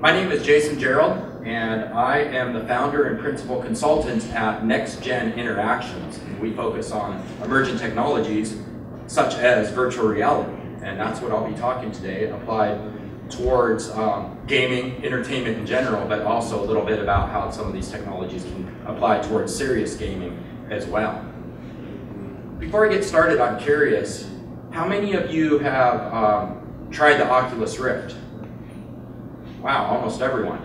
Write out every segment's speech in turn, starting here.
My name is Jason Jerald, and I am the founder and principal consultant at NextGen Interactions. And we focus on emerging technologies such as virtual reality, and that's what I'll be talking today, applied towards um, gaming, entertainment in general, but also a little bit about how some of these technologies can apply towards serious gaming as well. Before I get started, I'm curious, how many of you have um, tried the Oculus Rift? Wow, almost everyone.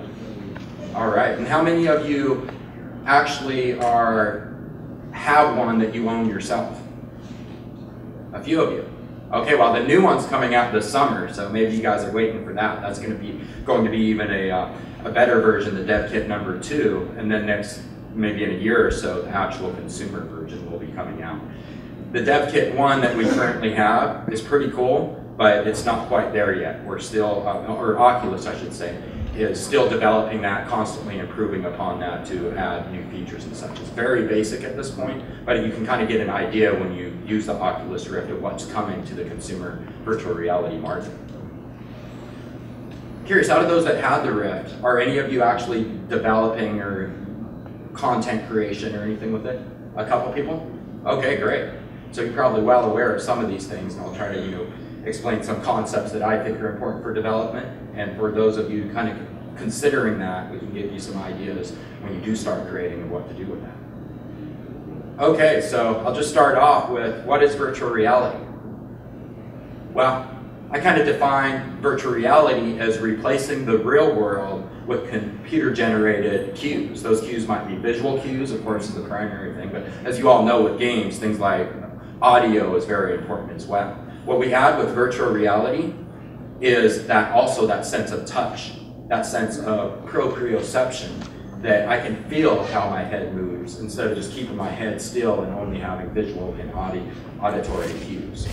All right, and how many of you actually are have one that you own yourself? A few of you. Okay, well the new one's coming out this summer, so maybe you guys are waiting for that. That's going to be going to be even a, uh, a better version, the dev kit number two, and then next, maybe in a year or so, the actual consumer version will be coming out. The dev kit one that we currently have is pretty cool but it's not quite there yet. We're still, uh, or Oculus, I should say, is still developing that, constantly improving upon that to add new features and such. It's very basic at this point, but you can kind of get an idea when you use the Oculus Rift of what's coming to the consumer virtual reality market. Curious, out of those that had the Rift, are any of you actually developing or content creation or anything with it? A couple people? Okay, great. So you're probably well aware of some of these things, and I'll try to, you know, explain some concepts that I think are important for development. And for those of you kind of considering that, we can give you some ideas when you do start creating and what to do with that. Okay, so I'll just start off with what is virtual reality? Well, I kind of define virtual reality as replacing the real world with computer-generated cues. Those cues might be visual cues, of course, is the primary thing, but as you all know with games, things like audio is very important as well. What we add with virtual reality is that also that sense of touch, that sense of proprioception, that I can feel how my head moves instead of just keeping my head still and only having visual and audi auditory cues.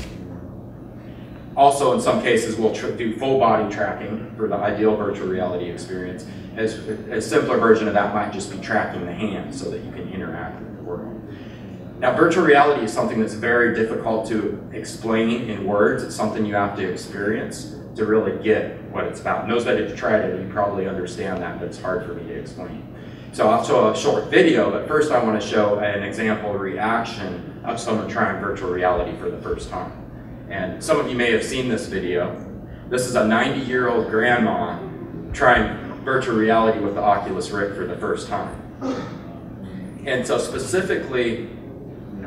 Also, in some cases, we'll do full body tracking for the ideal virtual reality experience. As a simpler version of that might just be tracking the hand so that you can interact. Now, virtual reality is something that's very difficult to explain in words. It's something you have to experience to really get what it's about. And those that have tried it, you probably understand that, but it's hard for me to explain. So I'll show a short video, but first I want to show an example reaction of someone trying virtual reality for the first time. And some of you may have seen this video. This is a 90-year-old grandma trying virtual reality with the Oculus Rift for the first time. And so specifically,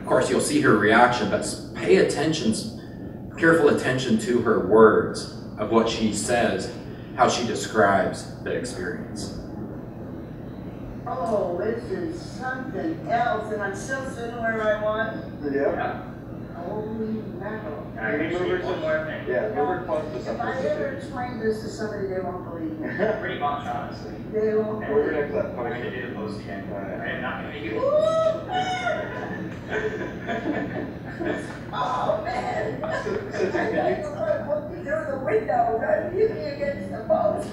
of course, you'll see her reaction, but pay attention, careful attention to her words of what she says, how she describes the experience. Oh, this is something else, and I'm still sitting where I was. Yeah. Holy mackerel. Can you move her some more? Yeah, move her close to something. If. I ever explain this to somebody, they won't believe me. Pretty much, honestly. They won't Move her believe next to that I'm gonna do the post again. I am not gonna do it. Oh, man. So- so you- through the window, against the post.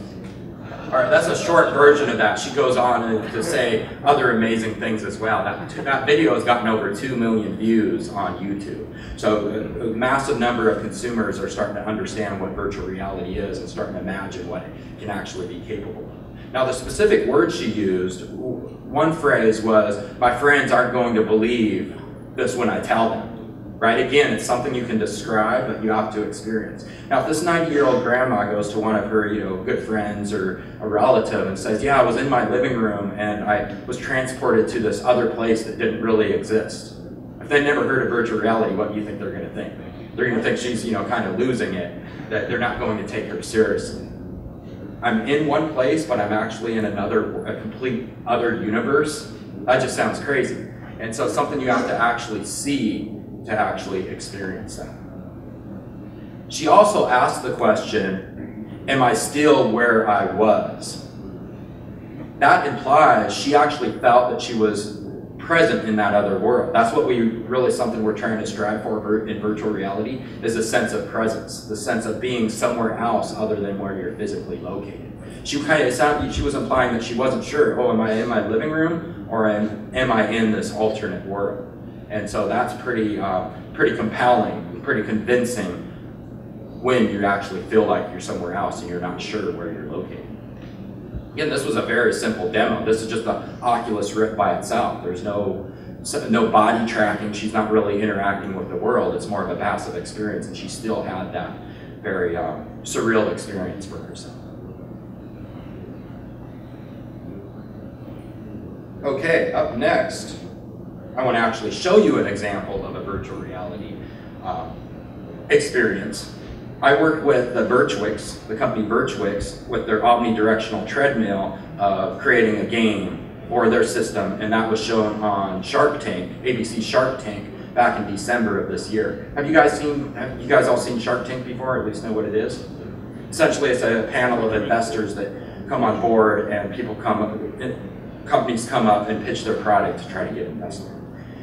All right, that's a short version of that. She goes on to say other amazing things as well. That, that video has gotten over 2 million views on YouTube. So a, a massive number of consumers are starting to understand what virtual reality is and starting to imagine what it can actually be capable of. Now the specific words she used, one phrase was, my friends aren't going to believe this when I tell them right? Again, it's something you can describe, but you have to experience. Now, if this 90-year-old grandma goes to one of her, you know, good friends or a relative and says, yeah, I was in my living room and I was transported to this other place that didn't really exist. If they've never heard of virtual reality, what do you think they're gonna think? They're gonna think she's, you know, kind of losing it, that they're not going to take her seriously. I'm in one place, but I'm actually in another, a complete other universe. That just sounds crazy. And so it's something you have to actually see to actually experience that. She also asked the question, am I still where I was? That implies she actually felt that she was present in that other world. That's what we really something we're trying to strive for in virtual reality is a sense of presence, the sense of being somewhere else other than where you're physically located. She kind of sounded, she was implying that she wasn't sure, oh, am I in my living room or am, am I in this alternate world? And so that's pretty, uh, pretty compelling, pretty convincing when you actually feel like you're somewhere else and you're not sure where you're located. Again, this was a very simple demo. This is just the Oculus Rift by itself. There's no no body tracking. She's not really interacting with the world. It's more of a passive experience, and she still had that very um, surreal experience for herself. Okay, up next, I want to actually show you an example of a virtual reality um, experience. I work with the Virtuix, the company Virtuix, with their omnidirectional treadmill of creating a game for their system, and that was shown on Shark Tank, ABC Shark Tank, back in December of this year. Have you guys seen, have you guys all seen Shark Tank before, at least know what it is? Essentially, it's a panel of investors that come on board and people come up, companies come up and pitch their product to try to get investment.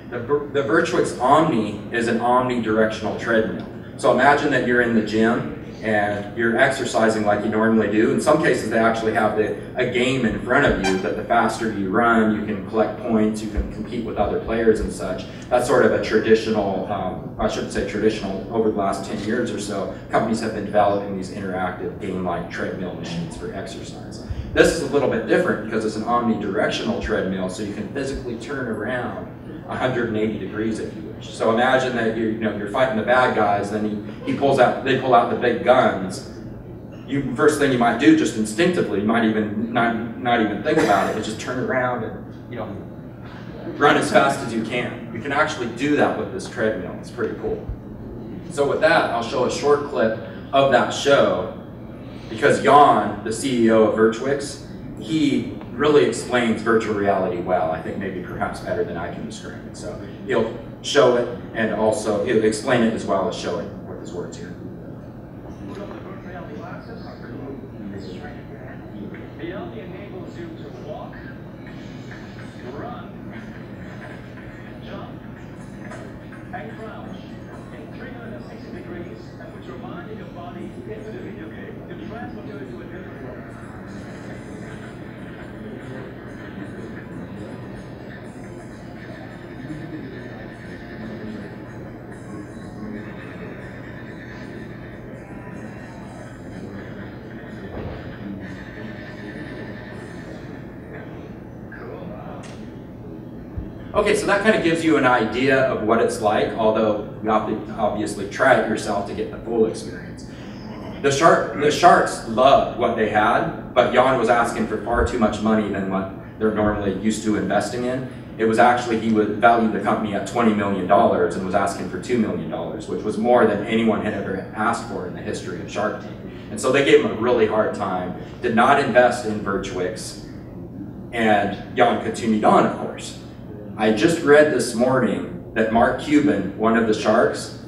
The, the Virtuix Omni is an omnidirectional treadmill. So imagine that you're in the gym and you're exercising like you normally do. In some cases, they actually have the, a game in front of you that the faster you run, you can collect points, you can compete with other players and such. That's sort of a traditional, um, I shouldn't say traditional, over the last 10 years or so, companies have been developing these interactive game-like treadmill machines for exercise. This is a little bit different because it's an omnidirectional treadmill, so you can physically turn around 180 degrees if you wish. So imagine that you're, you know, you're fighting the bad guys, then he, he pulls out, they pull out the big guns. You, first thing you might do just instinctively, you might even not, not even think about it, is just turn around and, you know, run as fast as you can. You can actually do that with this treadmill. It's pretty cool. So with that, I'll show a short clip of that show because Jan, the CEO of Virtuix, he really explains virtual reality well. I think maybe perhaps better than I can describe it. So he'll show it and also he'll explain it as well as show it with his words here. Okay, so that kind of gives you an idea of what it's like, although you have to obviously try it yourself to get the full experience. The, shark, the sharks loved what they had, but Jan was asking for far too much money than what they're normally used to investing in. It was actually, he would value the company at $20 million and was asking for $2 million, which was more than anyone had ever asked for in the history of Shark Tank. And so they gave him a really hard time, did not invest in Virtuix, and Jan continued on, of course. I just read this morning that Mark Cuban, one of the sharks,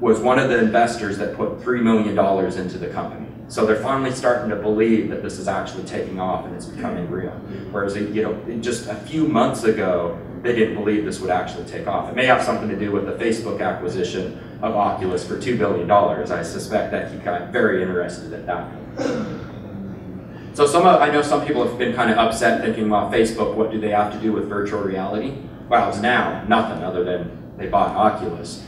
was one of the investors that put $3 million into the company. So they're finally starting to believe that this is actually taking off and it's becoming real. Whereas, you know, just a few months ago, they didn't believe this would actually take off. It may have something to do with the Facebook acquisition of Oculus for $2 billion. I suspect that he got very interested at that. So some of, I know some people have been kind of upset thinking, well, Facebook, what do they have to do with virtual reality? Well, it's now nothing other than they bought Oculus.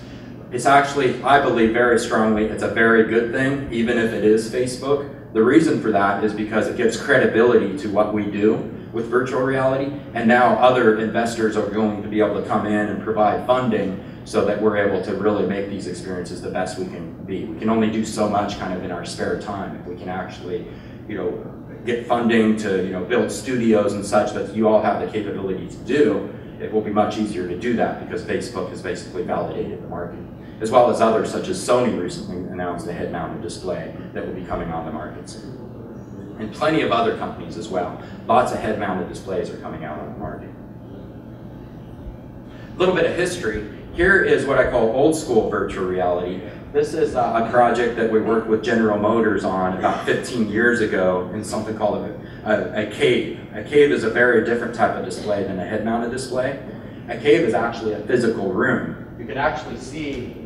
It's actually, I believe very strongly, it's a very good thing, even if it is Facebook. The reason for that is because it gives credibility to what we do with virtual reality, and now other investors are going to be able to come in and provide funding so that we're able to really make these experiences the best we can be. We can only do so much kind of in our spare time if we can actually, you know, get funding to you know build studios and such that you all have the capability to do, it will be much easier to do that because Facebook has basically validated the market. As well as others such as Sony recently announced a head-mounted display that will be coming on the market soon. And plenty of other companies as well. Lots of head-mounted displays are coming out on the market. A little bit of history. Here is what I call old school virtual reality. This is a project that we worked with General Motors on about 15 years ago in something called a, a, a cave. A cave is a very different type of display than a head-mounted display. A cave is actually a physical room. You can actually see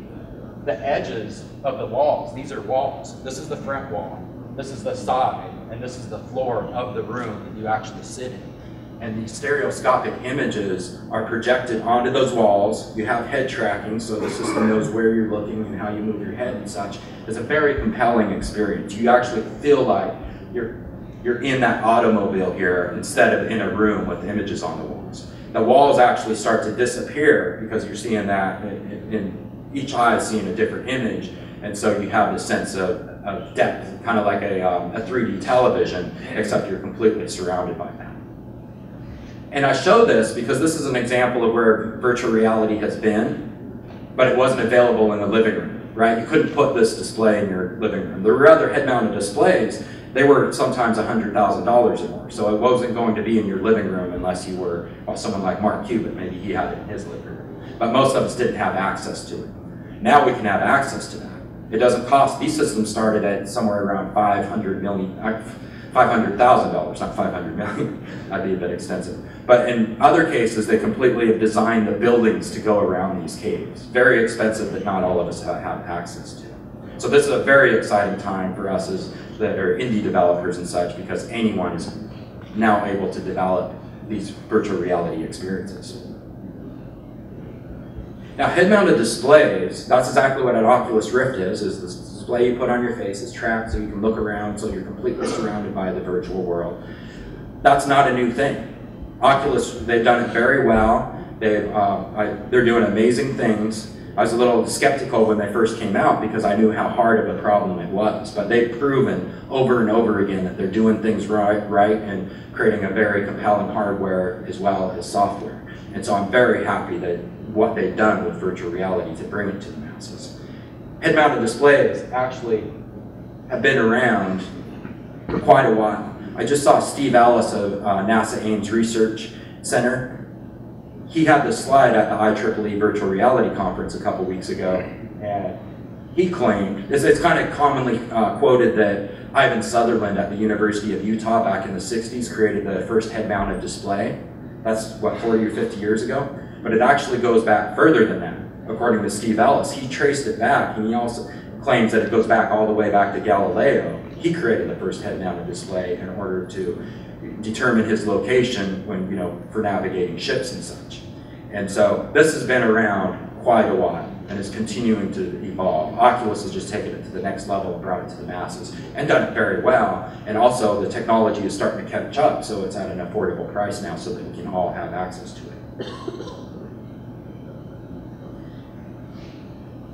the edges of the walls. These are walls. This is the front wall. This is the side. And this is the floor of the room that you actually sit in and the stereoscopic images are projected onto those walls. You have head tracking, so the system knows where you're looking and how you move your head and such. It's a very compelling experience. You actually feel like you're you're in that automobile here instead of in a room with images on the walls. The walls actually start to disappear because you're seeing that in, in each eye is seeing a different image, and so you have this sense of, of depth, kind of like a, um, a 3D television, except you're completely surrounded by that. And I show this because this is an example of where virtual reality has been, but it wasn't available in the living room, right? You couldn't put this display in your living room. There were other head-mounted displays, they were sometimes $100,000 or more, so it wasn't going to be in your living room unless you were well, someone like Mark Cuban, maybe he had it in his living room. But most of us didn't have access to it. Now we can have access to that. It doesn't cost, these systems started at somewhere around 500 million, uh, $500,000, not 500 million, that'd be a bit extensive. But in other cases, they completely have designed the buildings to go around these caves. Very expensive that not all of us have, access to. So this is a very exciting time for us as that are indie developers and such because anyone is now able to develop these virtual reality experiences. Now, head-mounted displays, that's exactly what an Oculus Rift is, is this display you put on your face. It's tracked so you can look around so you're completely surrounded by the virtual world. That's not a new thing. Oculus, they've done it very well. They've, uh, I, they're doing amazing things. I was a little skeptical when they first came out because I knew how hard of a problem it was, but they've proven over and over again that they're doing things right, right and creating a very compelling hardware as well as software. And so I'm very happy that what they've done with virtual reality to bring it to the masses. Head-mounted displays actually have been around for quite a while. I just saw Steve Ellis of uh, NASA Ames Research Center. He had this slide at the IEEE Virtual Reality Conference a couple weeks ago, and he claimed, it's, it's kind of commonly uh, quoted that Ivan Sutherland at the University of Utah back in the 60s created the first head-mounted display. That's, what, 40 or 50 years ago? But it actually goes back further than that, according to Steve Ellis. He traced it back, and he also claims that it goes back all the way back to Galileo. He created the first head-mounted display in order to determine his location when, you know, for navigating ships and such. And so this has been around quite a while and is continuing to evolve. Oculus has just taken it to the next level and brought it to the masses and done it very well. And also the technology is starting to catch up, so it's at an affordable price now so that we can all have access to it.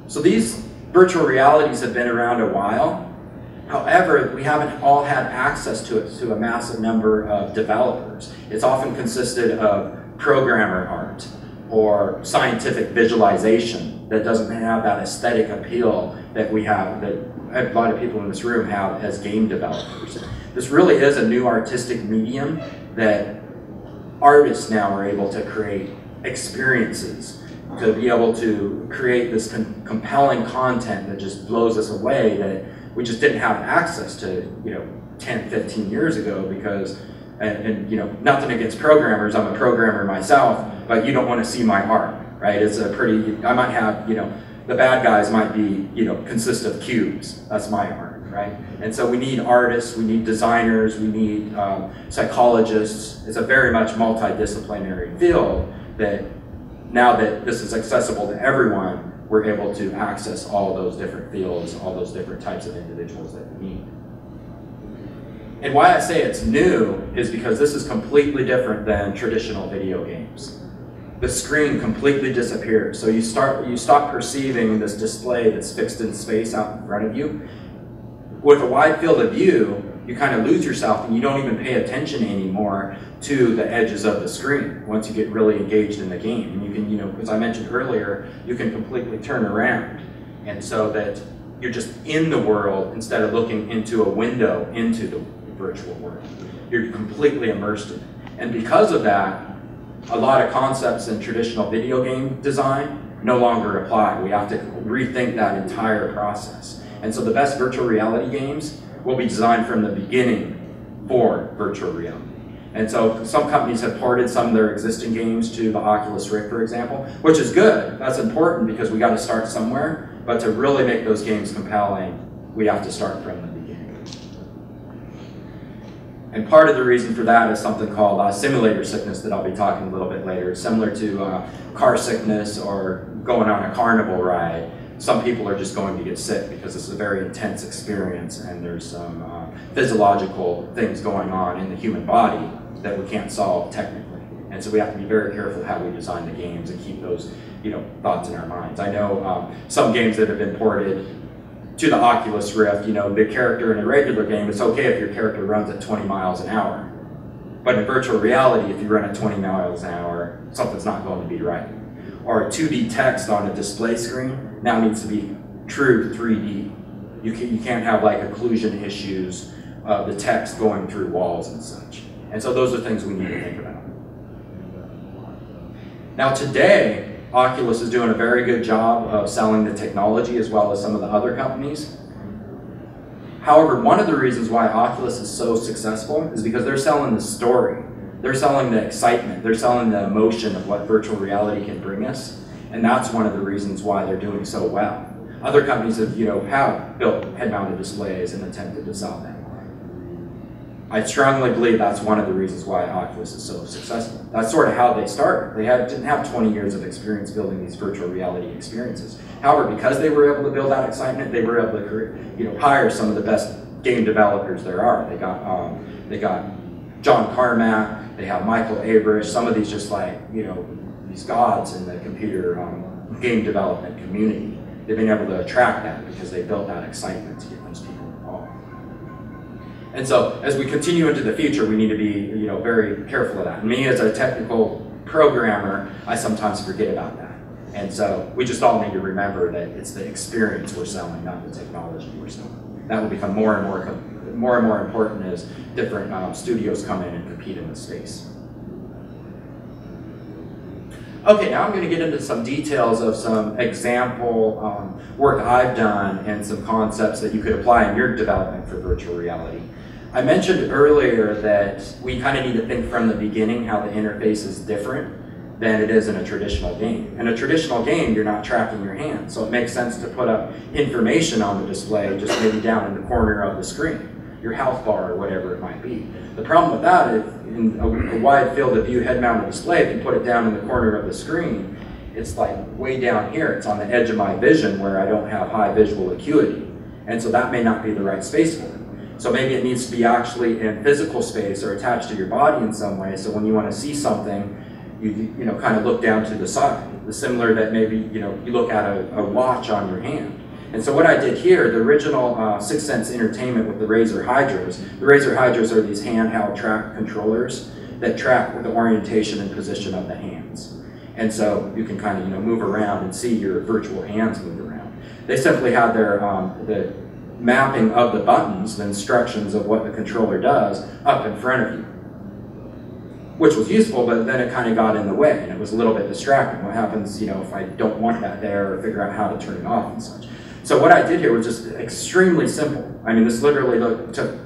So these virtual realities have been around a while. However, we haven't all had access to it to a massive number of developers. It's often consisted of programmer art or scientific visualization that doesn't have that aesthetic appeal that we have, that a lot of people in this room have as game developers. This really is a new artistic medium that artists now are able to create experiences to be able to create this com compelling content that just blows us away that we just didn't have access to, you know, 10, 15 years ago because, and, and you know, nothing against programmers, I'm a programmer myself, but you don't want to see my art, right? It's a pretty, I might have, you know, the bad guys might be, you know, consist of cubes. That's my art, right? And so we need artists, we need designers, we need um, psychologists. It's a very much multidisciplinary field that now that this is accessible to everyone, we're able to access all those different fields, all those different types of individuals that we need. And why I say it's new is because this is completely different than traditional video games. The screen completely disappears. So you start you stop perceiving this display that's fixed in space out in front of you. With a wide field of view, you kind of lose yourself and you don't even pay attention anymore to the edges of the screen once you get really engaged in the game. And you can, you know, as I mentioned earlier, you can completely turn around. And so that you're just in the world instead of looking into a window into the virtual world. You're completely immersed in it. And because of that, a lot of concepts in traditional video game design no longer apply. We have to rethink that entire process. And so the best virtual reality games will be designed from the beginning for virtual reality. And so some companies have ported some of their existing games to the Oculus Rift, for example, which is good. That's important because we got to start somewhere. But to really make those games compelling, we have to start from the beginning. And part of the reason for that is something called uh, simulator sickness that I'll be talking a little bit later. Similar to uh, car sickness or going on a carnival ride some people are just going to get sick because it's a very intense experience and there's some uh, physiological things going on in the human body that we can't solve technically. And so we have to be very careful how we design the games and keep those, you know, thoughts in our minds. I know um, some games that have been ported to the Oculus Rift, you know, the character in a regular game, it's okay if your character runs at 20 miles an hour. But in virtual reality, if you run at 20 miles an hour, something's not going to be right. Or 2D text on a display screen now needs to be true 3D. You, can, you can't have like occlusion issues the text going through walls and such. And so those are things we need to think about. Now today, Oculus is doing a very good job of selling the technology as well as some of the other companies. However, one of the reasons why Oculus is so successful is because they're selling the story. They're selling the excitement. They're selling the emotion of what virtual reality can bring us. And that's one of the reasons why they're doing so well. Other companies have, you know, have built head-mounted displays and attempted to sell them. I strongly believe that's one of the reasons why Oculus is so successful. That's sort of how they started. They had, didn't have 20 years of experience building these virtual reality experiences. However, because they were able to build that excitement, they were able to you know, hire some of the best game developers there are. They got, um, they got John Carmack, they have Michael Abrash, some of these just like, you know, these gods in the computer um, game development community. They've been able to attract that because they built that excitement to get those people involved. And so as we continue into the future, we need to be you know, very careful of that. Me as a technical programmer, I sometimes forget about that. And so we just all need to remember that it's the experience we're selling, not the technology we're selling. That will become more and more, more and more important as different um, studios come in and compete in the space. Okay, now I'm going to get into some details of some example um, work I've done and some concepts that you could apply in your development for virtual reality. I mentioned earlier that we kind of need to think from the beginning how the interface is different than it is in a traditional game. In a traditional game, you're not tracking your hand, so it makes sense to put up information on the display just maybe down in the corner of the screen, your health bar or whatever it might be. The problem with that is in a, a wide field of view head-mounted display, if you put it down in the corner of the screen, it's like way down here. It's on the edge of my vision where I don't have high visual acuity. And so that may not be the right space for it. So maybe it needs to be actually in physical space or attached to your body in some way. So when you want to see something, you you know kind of look down to the side. The similar that maybe you know you look at a, a watch on your hand. And so what I did here, the original uh, Sixense Entertainment with the Razer Hydros, the Razer Hydros are these handheld track controllers that track the orientation and position of the hands. And so you can kind of you know move around and see your virtual hands move around. They simply had their um, the mapping of the buttons, the instructions of what the controller does, up in front of you. Which was useful, but then it kind of got in the way and it was a little bit distracting. What happens, you know, if I don't want that there or figure out how to turn it off and such. So what I did here was just extremely simple. I mean, this literally took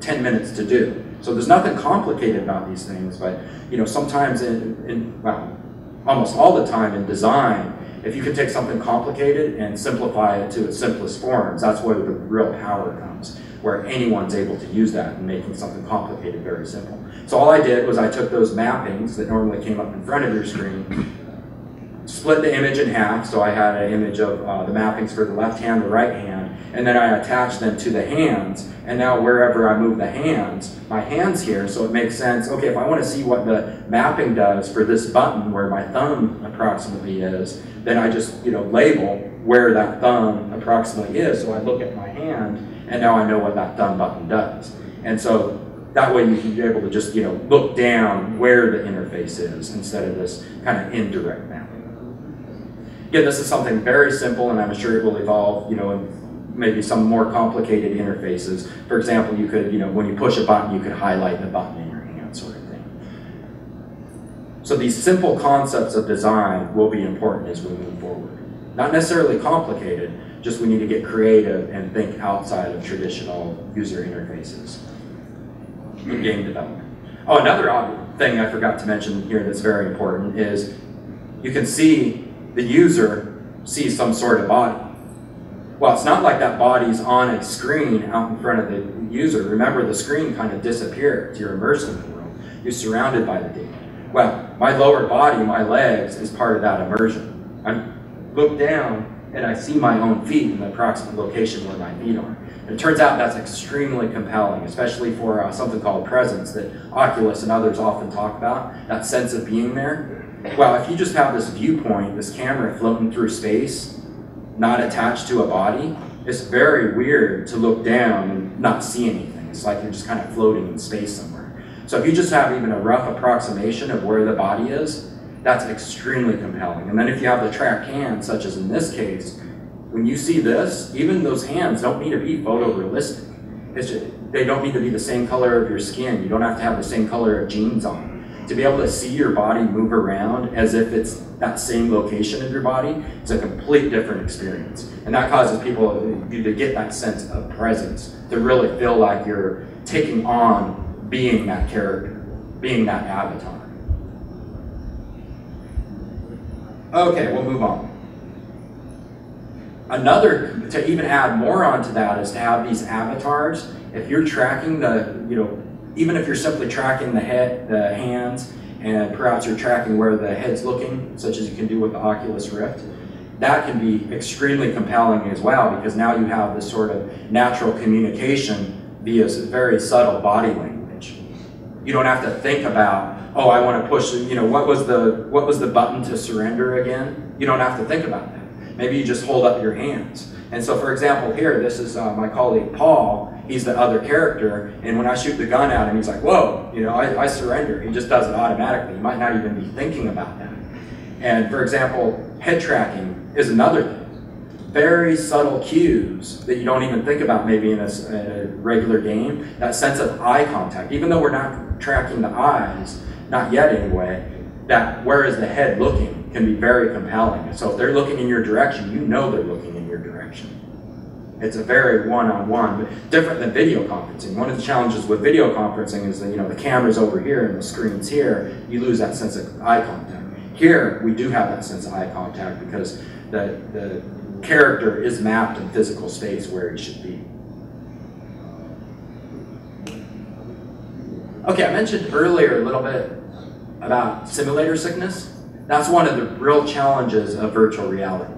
10 minutes to do. So there's nothing complicated about these things, but you know, sometimes in, in well, almost all the time in design, if you can take something complicated and simplify it to its simplest forms, that's where the real power comes, where anyone's able to use that and making something complicated very simple. So all I did was I took those mappings that normally came up in front of your screen, split the image in half, so I had an image of uh, the mappings for the left hand, the right hand, and then I attached them to the hands, and now wherever I move the hands, my hand's here, so it makes sense, okay, if I want to see what the mapping does for this button where my thumb approximately is, then I just, you know, label where that thumb approximately is, so I look at my hand, and now I know what that thumb button does. And so that way you can be able to just, you know, look down where the interface is instead of this kind of indirect mapping. Again, this is something very simple, and I'm sure it will evolve, you know, in maybe some more complicated interfaces. For example, you could, you know, when you push a button, you could highlight the button in your hand, sort of thing. So these simple concepts of design will be important as we move forward. Not necessarily complicated, just we need to get creative and think outside of traditional user interfaces in game development. Oh, another thing I forgot to mention here that's very important is you can see the user sees some sort of body. Well, it's not like that body's on a screen out in front of the user. Remember, the screen kind of disappears. You're immersed in the world. You're surrounded by the data. Well, my lower body, my legs, is part of that immersion. I look down, and I see my own feet in the approximate location where my feet are. And it turns out that's extremely compelling, especially for uh, something called presence that Oculus and others often talk about, that sense of being there. Well, if you just have this viewpoint, this camera floating through space, not attached to a body, it's very weird to look down and not see anything. It's like you're just kind of floating in space somewhere. So if you just have even a rough approximation of where the body is, that's extremely compelling. And then if you have the tracked hands, such as in this case, when you see this, even those hands don't need to be photorealistic. Just, they don't need to be the same color of your skin. You don't have to have the same color of jeans on. To be able to see your body move around as if it's that same location of your body, it's a complete different experience. And that causes people to get that sense of presence, to really feel like you're taking on being that character, being that avatar. Okay, we'll move on. Another, to even add more onto that is to have these avatars. If you're tracking the, you know, even if you're simply tracking the head, the hands, and perhaps you're tracking where the head's looking, such as you can do with the Oculus Rift, that can be extremely compelling as well because now you have this sort of natural communication via very subtle body language. You don't have to think about, oh, I want to push, you know, what was the what was the button to surrender again? You don't have to think about that. Maybe you just hold up your hands. And so, for example, here, this is uh, my colleague Paul. He's the other character, and when I shoot the gun at him, he's like, "Whoa!" You know, I, I surrender. He just does it automatically. He might not even be thinking about that. And for example, head tracking is another thing. Very subtle cues that you don't even think about maybe in a, a regular game. That sense of eye contact, even though we're not tracking the eyes, not yet anyway. That where is the head looking can be very compelling. So if they're looking in your direction, you know they're looking in your direction. It's a very one-on-one, but different than video conferencing. One of the challenges with video conferencing is that you know the camera's over here and the screen's here. You lose that sense of eye contact. Here, we do have that sense of eye contact because the, the character is mapped in physical space where he should be. Okay, I mentioned earlier a little bit about simulator sickness. That's one of the real challenges of virtual reality.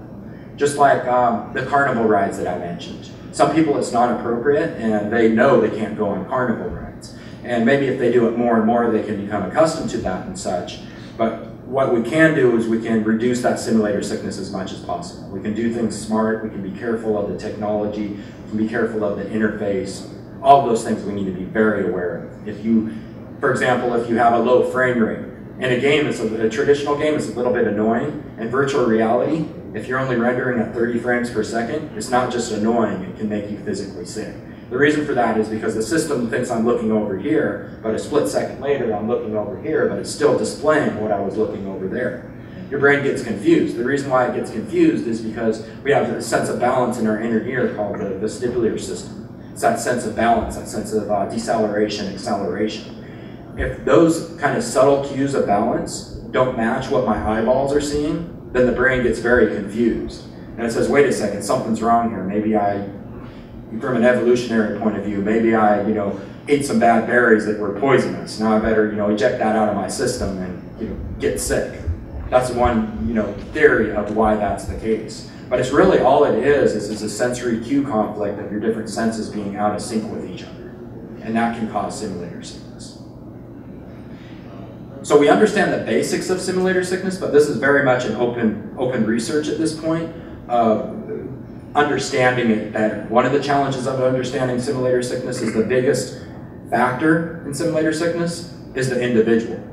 Just like um, the carnival rides that I mentioned. Some people it's not appropriate and they know they can't go on carnival rides. And maybe if they do it more and more, they can become accustomed to that and such. But what we can do is we can reduce that simulator sickness as much as possible. We can do things smart, we can be careful of the technology, we can be careful of the interface. All those things we need to be very aware of. If you, for example, if you have a low frame rate, in a game, it's a, a traditional game, it's a little bit annoying. In virtual reality, if you're only rendering at 30 frames per second, it's not just annoying, it can make you physically sick. The reason for that is because the system thinks I'm looking over here, but a split second later I'm looking over here, but it's still displaying what I was looking over there. Your brain gets confused. The reason why it gets confused is because we have a sense of balance in our inner ear called the vestibular system. It's that sense of balance, that sense of uh, deceleration, acceleration. If those kind of subtle cues of balance don't match what my eyeballs are seeing, then the brain gets very confused. And it says, wait a second, something's wrong here. Maybe I, from an evolutionary point of view, maybe I, you know, ate some bad berries that were poisonous. Now I better, you know, eject that out of my system and, you know, get sick. That's one, you know, theory of why that's the case. But it's really all it is, is, is a sensory cue conflict of your different senses being out of sync with each other. And that can cause simulator. So we understand the basics of simulator sickness, but this is very much an open, open research at this point of understanding it better. One of the challenges of understanding simulator sickness is the biggest factor in simulator sickness is the individual.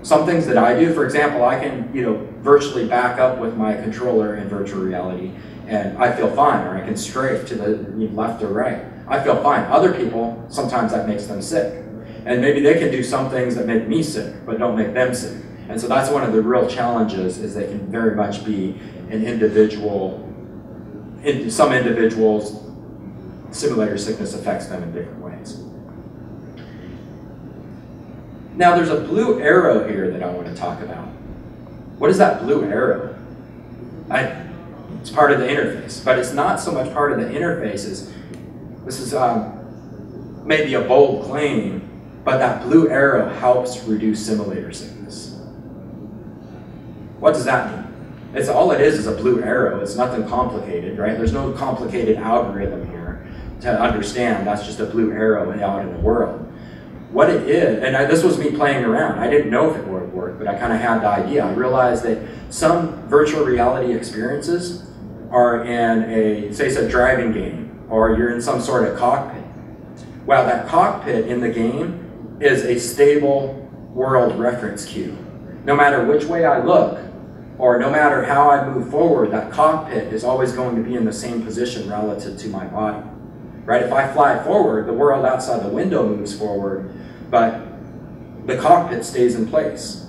Some things that I do, for example, I can you know virtually back up with my controller in virtual reality and I feel fine, or I can strafe to the left or right. I feel fine. Other people, sometimes that makes them sick. And maybe they can do some things that make me sick, but don't make them sick. And so that's one of the real challenges is they can very much be an individual, in some individuals, simulator sickness affects them in different ways. Now there's a blue arrow here that I want to talk about. What is that blue arrow? I, it's part of the interface, but it's not so much part of the interface as, this is um, maybe a bold claim, but that blue arrow helps reduce simulator sickness. What does that mean? It's all it is is a blue arrow. It's nothing complicated, right? There's no complicated algorithm here to understand. That's just a blue arrow out in the world. What it is, and I, this was me playing around. I didn't know if it would work, but I kind of had the idea. I realized that some virtual reality experiences are in a, say it's a driving game, or you're in some sort of cockpit. Well, that cockpit in the game is a stable world reference cue. No matter which way I look, or no matter how I move forward, that cockpit is always going to be in the same position relative to my body. Right? If I fly forward, the world outside the window moves forward, but the cockpit stays in place.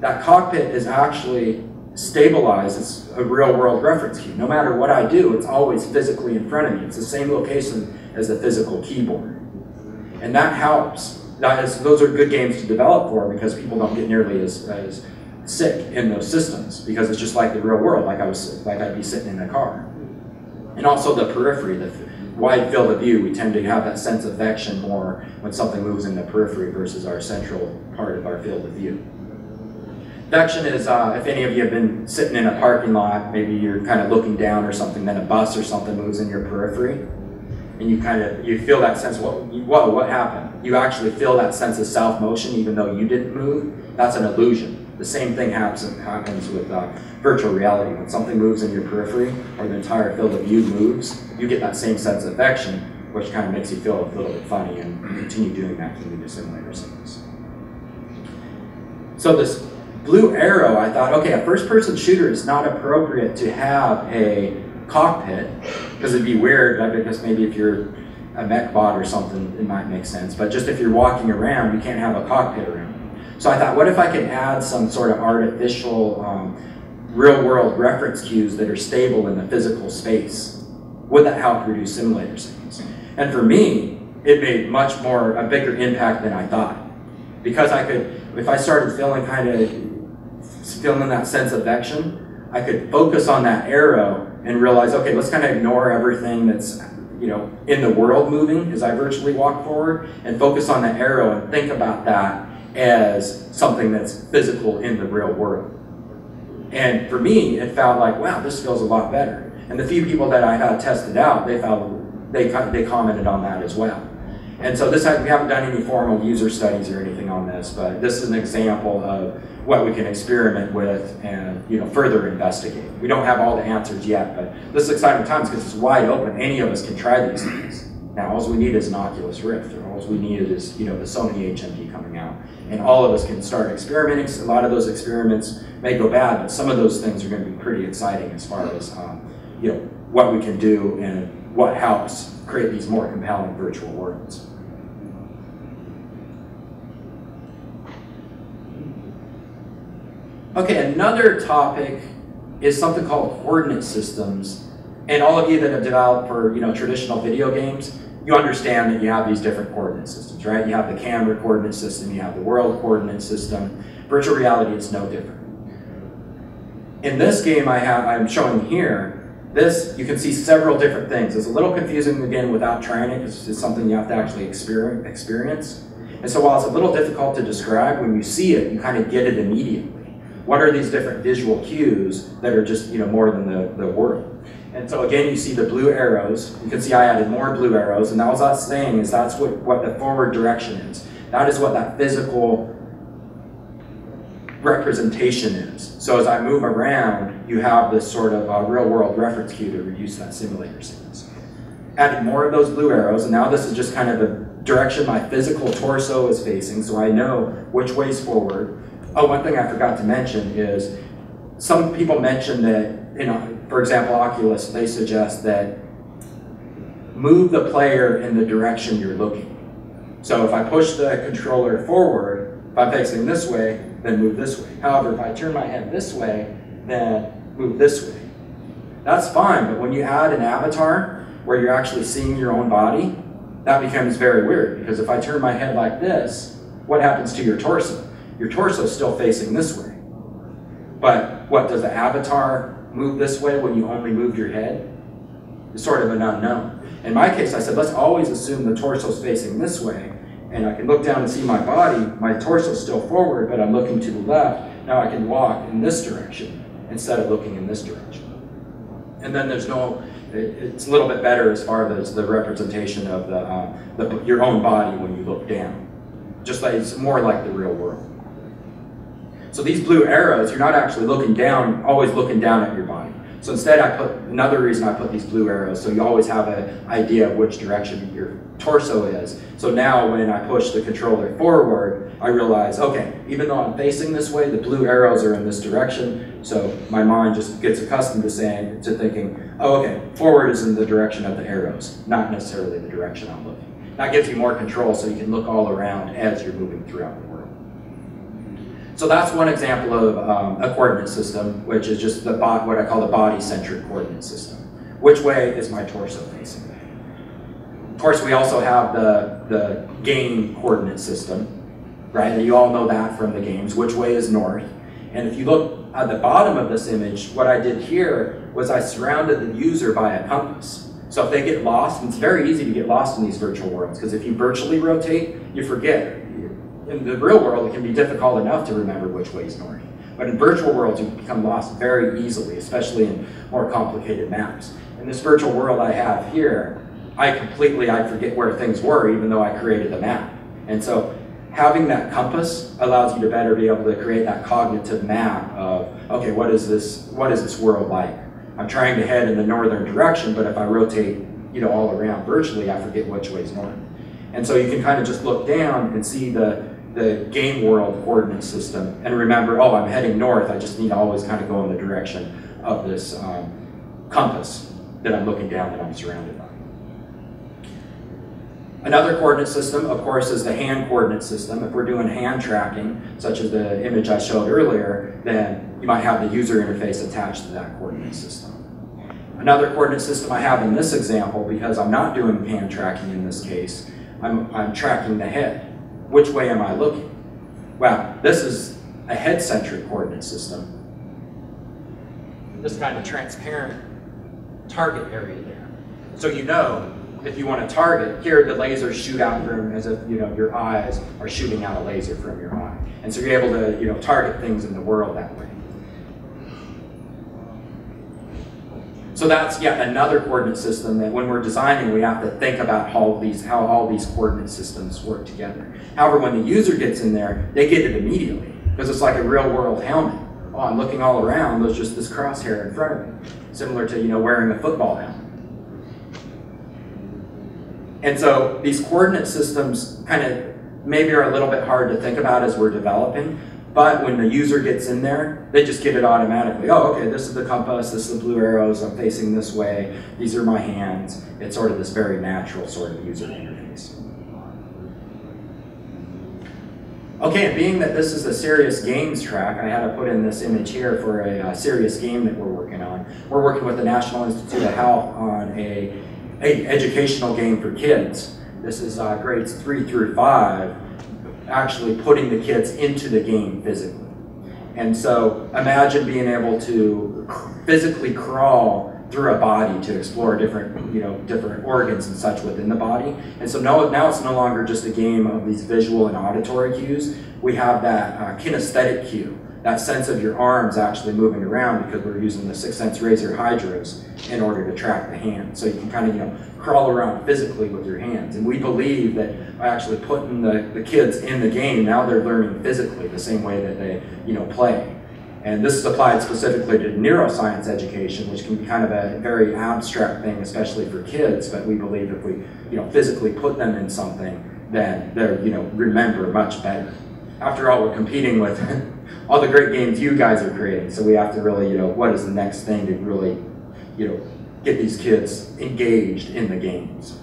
That cockpit is actually stabilized. It's a real world reference cue. No matter what I do, it's always physically in front of me. It's the same location as the physical keyboard. And that helps. That is, those are good games to develop for because people don't get nearly as, as sick in those systems because it's just like the real world, like I was like I'd be sitting in a car. And also the periphery, the wide field of view, we tend to have that sense of vection more when something moves in the periphery versus our central part of our field of view. Vection is, uh, if any of you have been sitting in a parking lot, maybe you're kind of looking down or something, then a bus or something moves in your periphery, and you kind of, you feel that sense, whoa, whoa, what happened? You actually feel that sense of self-motion even though you didn't move. That's an illusion. The same thing happens, happens with uh, virtual reality. When something moves in your periphery or the entire field of view moves, you get that same sense of vection, which kind of makes you feel a little bit funny and continue doing that through the simulator scenes. So this blue arrow, I thought, okay, a first-person shooter is not appropriate to have a cockpit because it'd be weird. I guess maybe if you're a mech bot or something, it might make sense. But just if you're walking around, you can't have a cockpit around. So I thought, what if I could add some sort of artificial um, real world reference cues that are stable in the physical space? Would that help reduce simulator scenes? And for me, it made much more, a bigger impact than I thought. Because I could, if I started feeling kind of, feeling that sense of vection, I could focus on that arrow and realize, okay, let's kind of ignore everything that's you know, in the world moving as I virtually walk forward and focus on the arrow and think about that as something that's physical in the real world. And for me, it felt like, wow, this feels a lot better. And the few people that I had tested out, they felt they they commented on that as well. And so this we haven't done any formal user studies or anything on this, but this is an example of what we can experiment with and you know further investigate. We don't have all the answers yet, but this is exciting times because it's wide open. Any of us can try these things. Now, all we need is an Oculus Rift, or all we need is you know the Sony HMD coming out and all of us can start experimenting. A lot of those experiments may go bad, but some of those things are going to be pretty exciting as far as um, you know what we can do and what helps create these more compelling virtual worlds. Okay, another topic is something called coordinate systems. And all of you that have developed for you know traditional video games, you understand that you have these different coordinate systems, right? You have the camera coordinate system, you have the world coordinate system. Virtual reality is no different. In this game I have, I'm showing here, this, you can see several different things. It's a little confusing again without trying it because it's something you have to actually experience. And so while it's a little difficult to describe, when you see it, you kind of get it immediately. What are these different visual cues that are just you know more than the, the word? And so again, you see the blue arrows. You can see I added more blue arrows, and that was us saying is that's what, what the forward direction is. That is what that physical representation is. So as I move around, you have this sort of uh, real world reference cue to reduce that simulator scenes. Adding more of those blue arrows, and now this is just kind of the direction my physical torso is facing, so I know which way's forward. Oh, one thing I forgot to mention is some people mention that, you know, for example, Oculus, they suggest that move the player in the direction you're looking. So if I push the controller forward, if I'm facing this way, then move this way. However, if I turn my head this way, then move this way. That's fine, but when you add an avatar where you're actually seeing your own body, that becomes very weird because if I turn my head like this, what happens to your torso? Your torso is still facing this way. But what does the avatar move this way when you only moved your head It's sort of an unknown. In my case, I said, let's always assume the torso is facing this way, and I can look down and see my body, my torso is still forward, but I'm looking to the left. Now I can walk in this direction instead of looking in this direction. And then there's no, it, it's a little bit better as far as the representation of the, uh, the, your own body when you look down. Just like, it's more like the real world. So these blue arrows, you're not actually looking down, always looking down at your body. So instead I put, another reason I put these blue arrows, so you always have an idea of which direction your torso is. So now when I push the controller forward, I realize, okay, even though I'm facing this way, the blue arrows are in this direction. So my mind just gets accustomed to saying, to thinking, oh, okay, forward is in the direction of the arrows, not necessarily the direction I'm looking. That gives you more control so you can look all around as you're moving throughout. So that's one example of um, a coordinate system, which is just the what I call the body-centric coordinate system. Which way is my torso facing? Of course, we also have the, the game coordinate system, right? You all know that from the games. Which way is north? And if you look at the bottom of this image, what I did here was I surrounded the user by a compass. So if they get lost, it's very easy to get lost in these virtual worlds, because if you virtually rotate, you forget in the real world, it can be difficult enough to remember which way is north. But in virtual worlds, you become lost very easily, especially in more complicated maps. In this virtual world I have here, I completely, I forget where things were, even though I created the map. And so having that compass allows you to better be able to create that cognitive map of, okay, what is this, what is this world like? I'm trying to head in the northern direction, but if I rotate, you know, all around virtually, I forget which way is north. And so you can kind of just look down and see the, the game world coordinate system and remember, oh, I'm heading north. I just need to always kind of go in the direction of this um, compass that I'm looking down that I'm surrounded by. Another coordinate system, of course, is the hand coordinate system. If we're doing hand tracking, such as the image I showed earlier, then you might have the user interface attached to that coordinate system. Another coordinate system I have in this example, because I'm not doing hand tracking in this case, I'm, I'm tracking the head. Which way am I looking? Well, this is a head-centric coordinate system. This kind of transparent target area there. So you know, if you want to target, here the lasers shoot out from, as if you know your eyes are shooting out a laser from your eye. And so you're able to you know target things in the world that way. So that's yet another coordinate system that when we're designing, we have to think about how these how all these coordinate systems work together. However, when the user gets in there, they get it immediately because it's like a real world helmet. Oh, I'm looking all around, there's just this crosshair in front of me, similar to you know wearing a football helmet. And so these coordinate systems kind of maybe are a little bit hard to think about as we're developing, but when the user gets in there, they just get it automatically. Oh, okay, this is the compass, this is the blue arrows, I'm facing this way, these are my hands. It's sort of this very natural sort of user interface. Okay, being that this is a serious games track, I had to put in this image here for a, a serious game that we're working on. We're working with the National Institute of Health on a, a educational game for kids. This is uh, grades three through five, actually putting the kids into the game physically. And so imagine being able to physically crawl through a body to explore different, you know, different organs and such within the body. And so now, now it's no longer just a game of these visual and auditory cues. We have that uh, kinesthetic cue, that sense of your arms actually moving around because we're using the Sixense Razer Hydras in order to track the hand. So you can kind of, you know, crawl around physically with your hands. And we believe that by actually putting the, the kids in the game, now they're learning physically the same way that they, you know, play. And this is applied specifically to neuroscience education, which can be kind of a very abstract thing, especially for kids. But we believe if we, you know, physically put them in something, then they're, you know, remember much better. After all, we're competing with all the great games you guys are creating. So we have to really, you know, what is the next thing to really, you know, get these kids engaged in the games.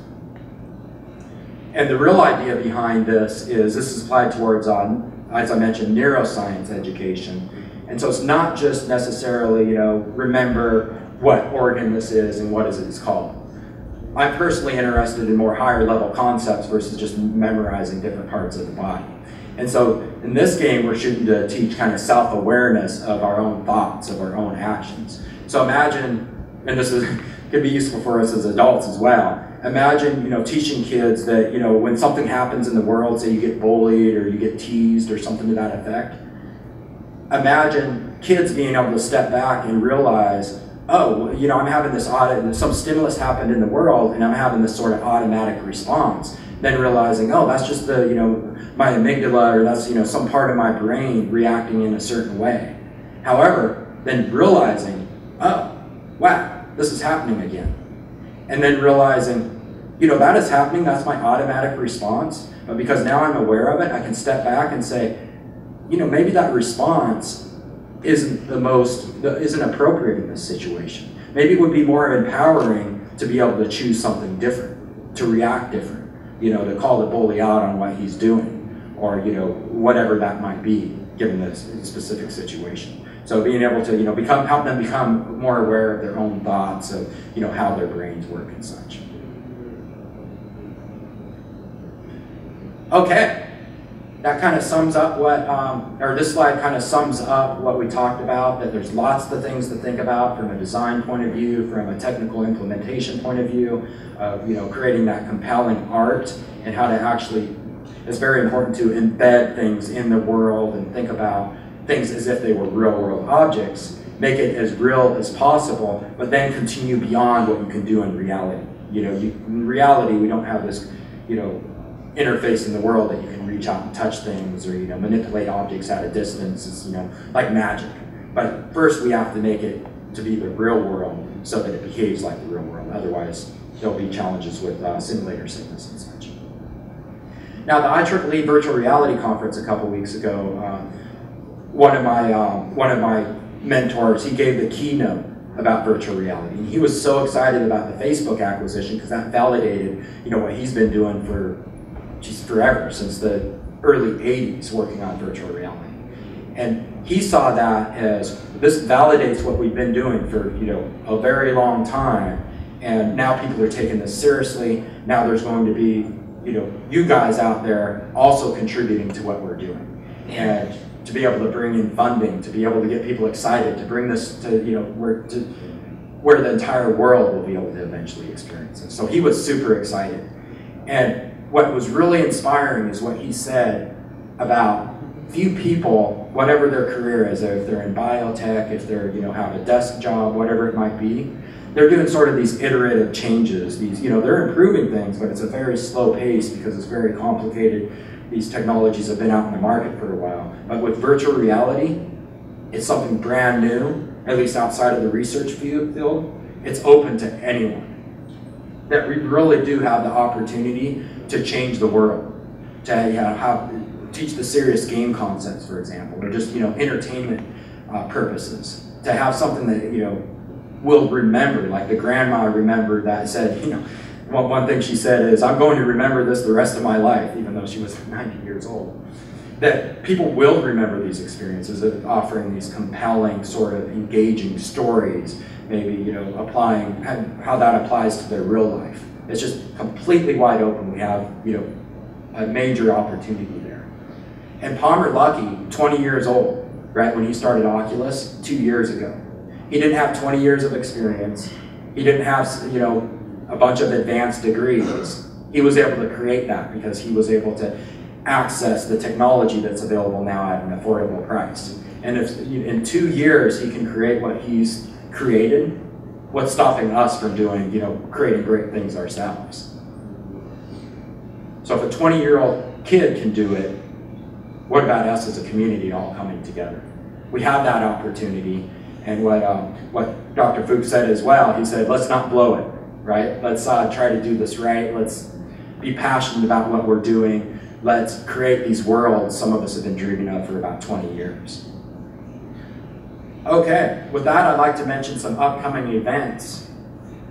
And the real idea behind this is this is applied towards, on, as I mentioned, neuroscience education. And so it's not just necessarily, you know, remember what organ this is and what is it is called. I'm personally interested in more higher level concepts versus just memorizing different parts of the body. And so in this game, we're shooting to teach kind of self-awareness of our own thoughts, of our own actions. So imagine, and this is could be useful for us as adults as well. Imagine, you know, teaching kids that, you know, when something happens in the world, say you get bullied or you get teased or something to that effect, imagine kids being able to step back and realize, oh, you know, I'm having this audit, some stimulus happened in the world, and I'm having this sort of automatic response. Then realizing, oh, that's just the, you know, my amygdala, or that's, you know, some part of my brain reacting in a certain way. However, then realizing, oh, wow, this is happening again. And then realizing, you know, that is happening, that's my automatic response, but because now I'm aware of it, I can step back and say, you know, maybe that response isn't the most, isn't appropriate in this situation. Maybe it would be more empowering to be able to choose something different, to react different, you know, to call the bully out on what he's doing, or, you know, whatever that might be, given the specific situation. So being able to, you know, become, help them become more aware of their own thoughts, of, you know, how their brains work and such. Okay, that kind of sums up what, um, or this slide kind of sums up what we talked about, that there's lots of things to think about from a design point of view, from a technical implementation point of view, of, you know, creating that compelling art and how to actually, it's very important to embed things in the world and think about things as if they were real world objects, make it as real as possible, but then continue beyond what you can do in reality. You know, you, in reality, we don't have this, you know, interface in the world that you can reach out and touch things or you know manipulate objects at a distance. is you know like magic. But first we have to make it to be the real world so that it behaves like the real world. Otherwise, there'll be challenges with uh, simulator sickness and such. Now, the IEEE Virtual Reality Conference a couple weeks ago, uh, one of my um, one of my mentors, he gave the keynote about virtual reality. And he was so excited about the Facebook acquisition because that validated, you know, what he's been doing for just forever, since the early 80s working on virtual reality. And he saw that as this validates what we've been doing for you know a very long time, and now people are taking this seriously. Now there's going to be you know you guys out there also contributing to what we're doing, and to be able to bring in funding, to be able to get people excited, to bring this to you know where to where the entire world will be able to eventually experience it. So he was super excited, and what was really inspiring is what he said about few people, whatever their career is, if they're in biotech, if they're, you know, have a desk job, whatever it might be, they're doing sort of these iterative changes. These, you know, they're improving things, but it's a very slow pace because it's very complicated. These technologies have been out in the market for a while. But with virtual reality, it's something brand new, at least outside of the research field. It's open to anyone. That we really do have the opportunity to change the world, to you know, teach the serious game concepts, for example, or just you know entertainment uh, purposes. To have something that you know will remember, like the grandma remembered that said, you know, one, one thing she said is, "I'm going to remember this the rest of my life," even though she was 90 years old. That people will remember these experiences of offering these compelling, sort of engaging stories, maybe you know applying how that applies to their real life. It's just completely wide open. We have, you know, a major opportunity there. And Palmer Luckey, 20 years old, right, when he started Oculus two years ago. He didn't have 20 years of experience. He didn't have, you know, a bunch of advanced degrees. He was able to create that because he was able to access the technology that's available now at an affordable price. And if in two years he can create what he's created, what's stopping us from doing, you know, creating great things ourselves? So if a 20 year old kid can do it, what about us as a community all coming together? We have that opportunity. And what, um, what Dr. Fuchs said as well, he said, let's not blow it, right? Let's uh, try to do this right. Let's be passionate about what we're doing. Let's create these worlds some of us have been dreaming of for about 20 years. Okay, with that, I'd like to mention some upcoming events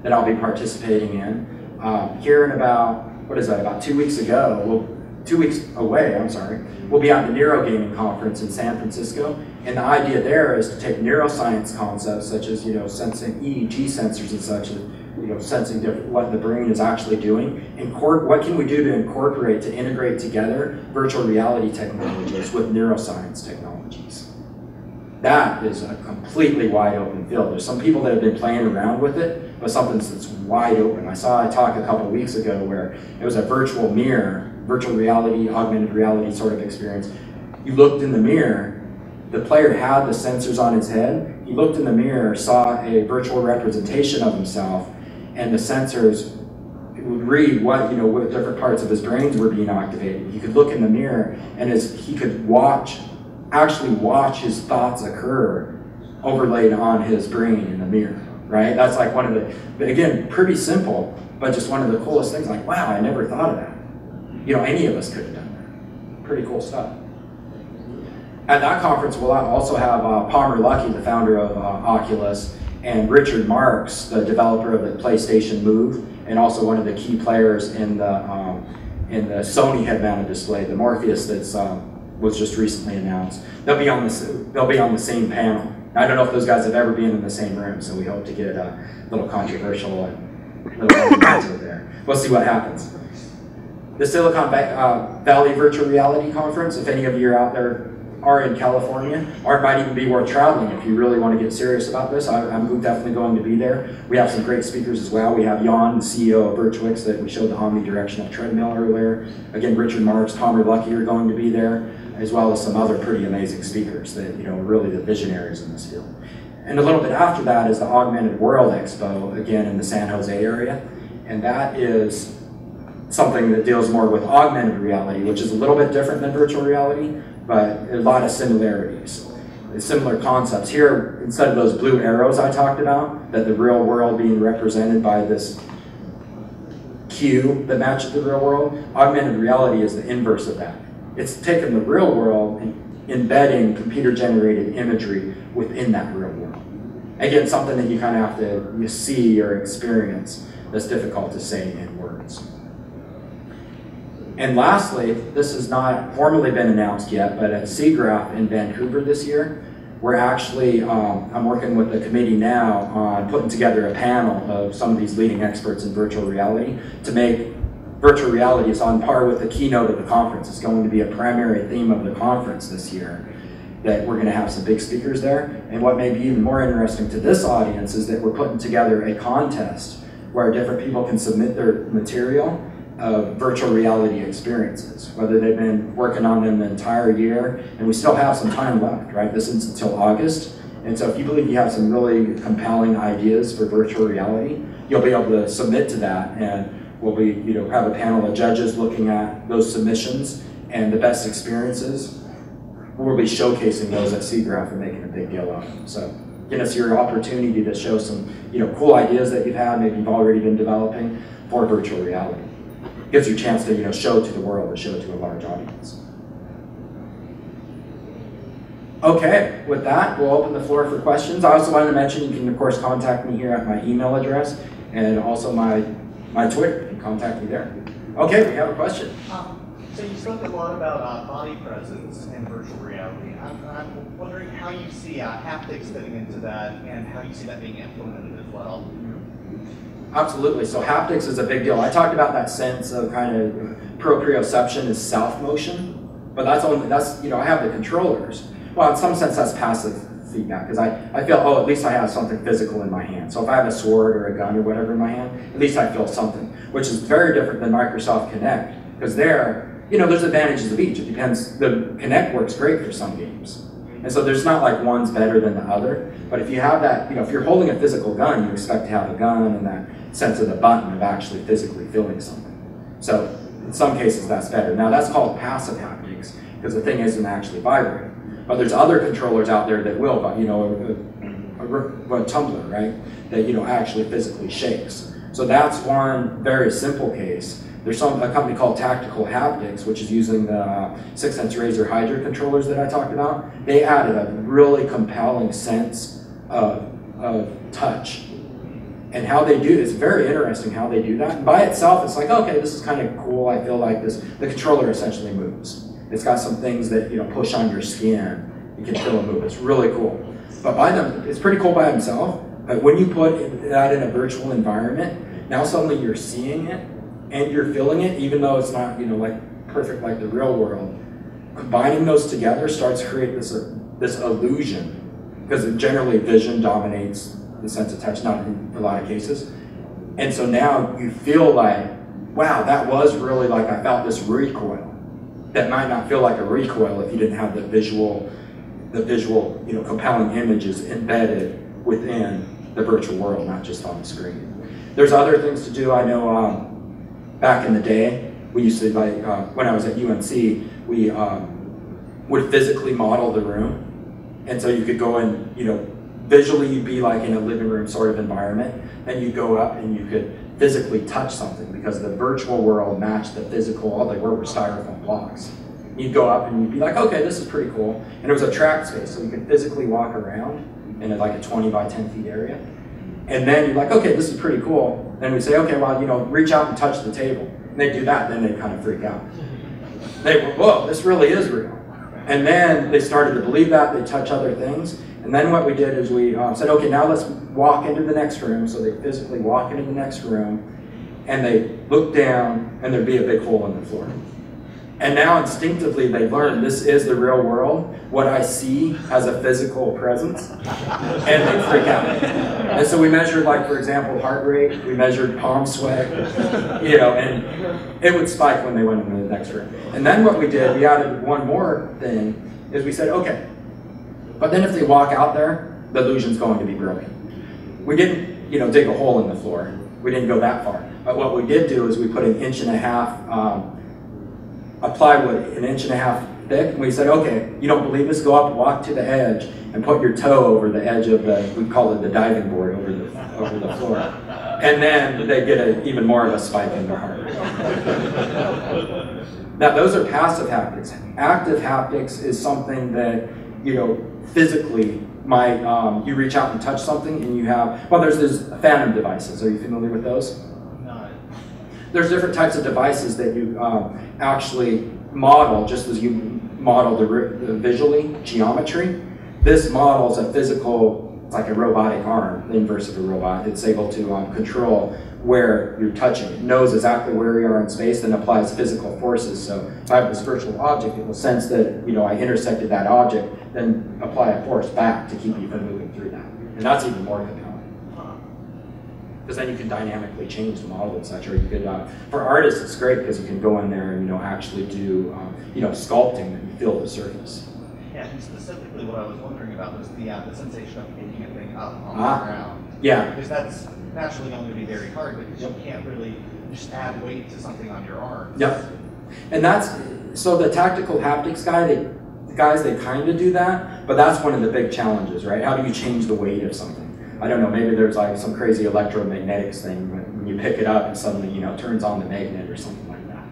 that I'll be participating in. Um, here in about, what is that, about two weeks ago, well, two weeks away, I'm sorry, we'll be at the Neurogaming Conference in San Francisco. And the idea there is to take neuroscience concepts such as, you know, sensing EEG sensors and such, and you know, sensing what the brain is actually doing, and what can we do to incorporate, to integrate together virtual reality technologies with neuroscience technologies that is a completely wide open field. There's some people that have been playing around with it, but something that's wide open. I saw a talk a couple weeks ago where it was a virtual mirror, virtual reality, augmented reality sort of experience. You looked in the mirror the player had the sensors on his head. He looked in the mirror, saw a virtual representation of himself, and the sensors would read what you know what different parts of his brains were being activated. He could look in the mirror, and as he could watch, actually watch his thoughts occur, overlaid on his brain in the mirror. Right? That's like one of the, again, pretty simple, but just one of the coolest things. Like, wow, I never thought of that. You know, any of us could have done that. Pretty cool stuff. At that conference, we'll also have uh, Palmer Luckey, the founder of uh, Oculus, and Richard Marks, the developer of the PlayStation Move, and also one of the key players in the um, in the Sony head-mounted display, the Morpheus that's um, was just recently announced. They'll be on the they'll be on the same panel. I don't know if those guys have ever been in the same room, so we hope to get a little controversial and little controversial there. We'll see what happens. The Silicon uh, Valley Virtual Reality Conference, if any of you are out there are in California, or it might even be worth traveling if you really want to get serious about this. I, am definitely going to be there. We have some great speakers as well. We have Jan, the CEO of Virtuix, that we showed the omnidirectional treadmill earlier. Again, Richard Marks, Palmer Luckey are going to be there, as well as some other pretty amazing speakers that, you know, really the visionaries in this field. And a little bit after that is the Augmented World Expo, again in the San Jose area. And that is something that deals more with augmented reality, which is a little bit different than virtual reality, but a lot of similarities. Similar concepts. Here, instead of those blue arrows I talked about, that the real world being represented by this cue that matches the real world, augmented reality is the inverse of that. It's taking the real world and embedding computer-generated imagery within that real world. Again, something that you kind of have to you see or experience that's difficult to say in words. And lastly, this has not formally been announced yet, but at SIGGRAPH in Vancouver this year, we're actually, um, I'm working with the committee now on putting together a panel of some of these leading experts in virtual reality to make virtual reality is on par with the keynote of the conference. It's going to be a primary theme of the conference this year that we're going to have some big speakers there. And what may be even more interesting to this audience is that we're putting together a contest where different people can submit their material of virtual reality experiences, whether they've been working on them the entire year, and we still have some time left, right? This is until August. And so if you believe you have some really compelling ideas for virtual reality, you'll be able to submit to that and we'll be, you know, have a panel of judges looking at those submissions and the best experiences. We'll be showcasing those at SIGGRAPH and making a big deal of them. So give us your opportunity to show some, you know, cool ideas that you've had, maybe you've already been developing for virtual reality gives you a chance to you know show to the world and show it to a large audience. Okay, with that, we'll open the floor for questions. I also wanted to mention you can of course contact me here at my email address and also my my Twitter. Contact me there. Okay, we have a question. Um, so you spoke a lot about uh, body presence and virtual reality. I'm, I'm wondering how you see uh, haptics fitting into that and how you see that being implemented as well. Absolutely. So haptics is a big deal. I talked about that sense of kind of proprioception is self motion, but that's only that's you know I have the controllers. Well, in some sense that's passive feedback because I, I feel oh at least I have something physical in my hand. So if I have a sword or a gun or whatever in my hand, at least I feel something, which is very different than Microsoft Kinect because there you know there's advantages of each. It depends. The Kinect works great for some games. And so there's not like one's better than the other. But if you have that, you know, if you're holding a physical gun, you expect to have a gun and that sense of the button of actually physically feeling something. So in some cases that's better. Now that's called passive haptics because the thing isn't actually vibrating. But there's other controllers out there that will, you know, a, a, a tumbler, right, that you know actually physically shakes. So that's one very simple case. There's some a company called Tactical Haptics, which is using the Sixense Razer Hydra controllers that I talked about. They added a really compelling sense of, of touch and how they do it's very interesting how they do that. And by itself, it's like, okay, this is kind of cool. I feel like this. The controller essentially moves. It's got some things that you know push on your skin. You can feel it move. It's really cool. But by them, it's pretty cool by itself. But when you put that in a virtual environment, now suddenly you're seeing it and you're feeling it, even though it's not you know like perfect like the real world. Combining those together starts to create this uh, this illusion because generally vision dominates the sense of touch, not in a lot of cases. And so now you feel like, wow, that was really like I felt this recoil. That might not feel like a recoil if you didn't have the visual the visual, you know, compelling images embedded within the virtual world, not just on the screen. There's other things to do. I know um, back in the day, we used to like uh, when I was at UNC, we um, would physically model the room, and so you could go and you know visually you'd be like in a living room sort of environment, and you go up and you could physically touch something because the virtual world matched the physical. All they were were styrofoam blocks. You'd go up and you'd be like, okay, this is pretty cool, and it was a track space, so you could physically walk around in like a 20 by 10 feet area. And then you're like, okay, this is pretty cool. Then we say, okay, well, you know, reach out and touch the table. And they do that, then they kind of freak out. They go, whoa, this really is real. And then they started to believe that, they touch other things. And then what we did is we um, said, okay, now let's walk into the next room. So they physically walk into the next room, and they look down, and there'd be a big hole in the floor. And now instinctively they learn this is the real world. What I see has a physical presence. And they freak out. And so we measured, like, for example, heart rate. We measured palm sweat, you know, and it would spike when they went into the next room. And then what we did, we added one more thing, is we said, okay, but then if they walk out there, the illusion's going to be broken. We didn't, you know, dig a hole in the floor. We didn't go that far. But what we did do is we put an inch and a half um, a plywood an inch and a half thick. And we said, okay, you don't believe us? Go up, walk to the edge, and put your toe over the edge of the, we call it the diving board over the, over the floor. And then they get a, even more of a spike in their heart now, those are passive haptics. Active haptics is something that, you know, physically might, um, you reach out and touch something and you have, well, there's these phantom devices. Are you familiar with those? There's different types of devices that you um, actually model, just as you model the, the, visually geometry. This models a physical, it's like a robotic arm, the inverse of a robot. It's able to um, control where you're touching. It knows exactly where you are in space, and applies physical forces. So if I have this virtual object, it will sense that you know I intersected that object, then apply a force back to keep you from moving through that. And that's even more compelling because then you can dynamically change the model and such. Or you could, uh, for artists, it's great because you can go in there and you know actually do um, you know sculpting and fill the surface. Yeah, and specifically what I was wondering about was the uh, the sensation of picking a thing up on ah, the ground. Yeah. Because that's naturally going to be very hard because you can't really just add weight to something on your arm. Yep. And that's so the tactical haptics guy. They guys they kind of do that, but that's one of the big challenges, right? How do you change the weight of something? I don't know, maybe there's like some crazy electromagnetics thing when you pick it up and suddenly, you know, turns on the magnet or something like that.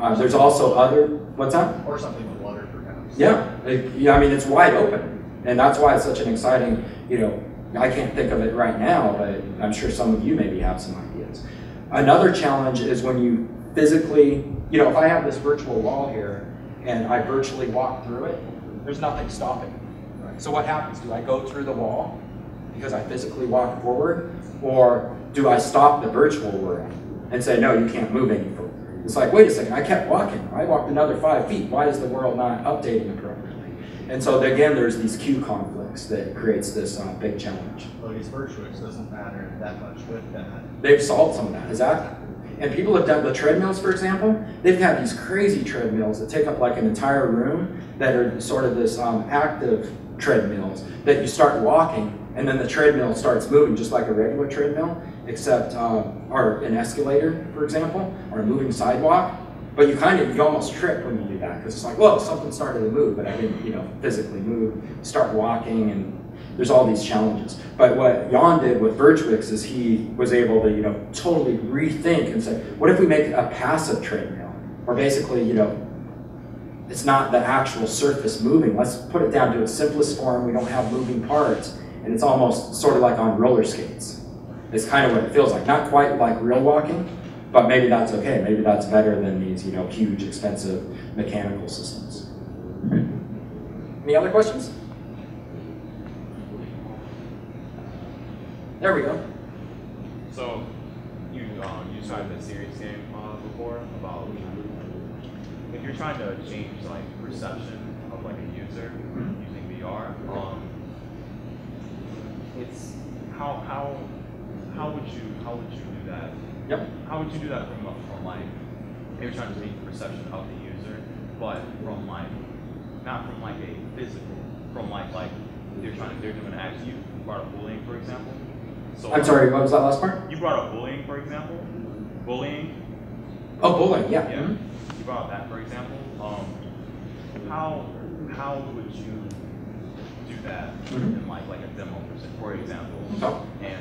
Uh, there's also other, what's that? Or something with water, perhaps. Yeah, it, yeah, I mean, it's wide open. And that's why it's such an exciting, you know, I can't think of it right now, but I'm sure some of you maybe have some ideas. Another challenge is when you physically, you know, if I have this virtual wall here and I virtually walk through it, there's nothing stopping it. So what happens? Do I go through the wall because I physically walk forward? Or do I stop the virtual world and say, no, you can't move any further? It's like, wait a second, I kept walking. I walked another five feet. Why is the world not updating appropriately? And so again, there's these cue conflicts that creates this uh, big challenge. Well, these Virtuix doesn't matter that much with that. They've solved some of that, is that, exactly. And people have done the treadmills, for example. They've had these crazy treadmills that take up like an entire room that are sort of this um, active treadmills that you start walking and then the treadmill starts moving just like a regular treadmill, except, um, or an escalator, for example, or a moving sidewalk. But you kind of, you almost trip when you do that because it's like, whoa, something started to move, but I didn't, you know, physically move. Start walking, and there's all these challenges. But what Jan did with Virtuix is he was able to, you know, totally rethink and say, what if we make a passive treadmill, or basically, you know, it's not the actual surface moving. Let's put it down to its simplest form. We don't have moving parts and it's almost sort of like on roller skates. It's kind of what it feels like. Not quite like real walking, but maybe that's okay. Maybe that's better than these, you know, huge, expensive mechanical systems. Any other questions? There we go. So, you um, you tried the serious game uh, before about if you're trying to change like perception of like a user mm-hmm. using VR. Um, it's how how how would you how would you do that? Yep. How would you do that from from like you're trying to the perception of the user, but from like not from like a physical, from like like they're trying to they're doing an act. You brought up bullying, for example. So I'm sorry, what was that last part? You brought up bullying, for example. Bullying. Oh, bullying, yeah. Yeah. mhm. You brought up that, for example. Um, how how would you do that Mhm. in like like a demo, for example, Oh. and